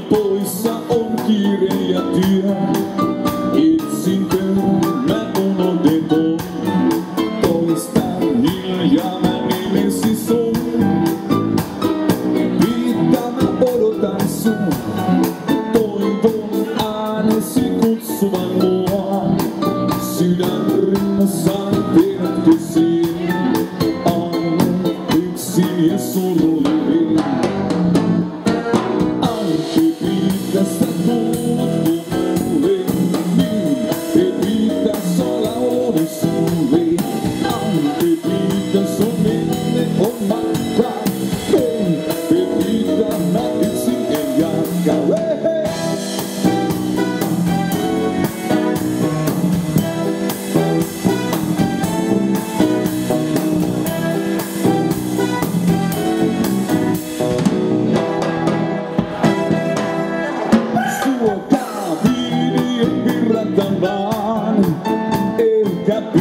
poissa on kiire ja työ. Itsinkö mä unohdetun, toista hiljaa mä nimesi sun. Pitää mä odotan sun, toivon äänesi kutsuvan mua. Sydän rinnassaan pidätkö siinä, aina yksin ja surullinen.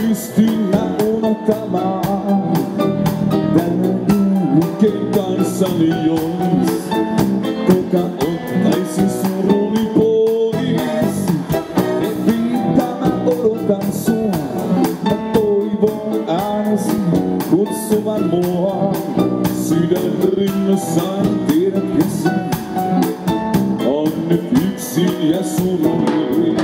Kristina och Natama Den unge dansar med oss Klockan åtta i sin soroni pois Evitana oro danzó Ma toivon ansi Kun sovan moa Sydän rinnassaan tiedät kesän Onne yksin ja suruni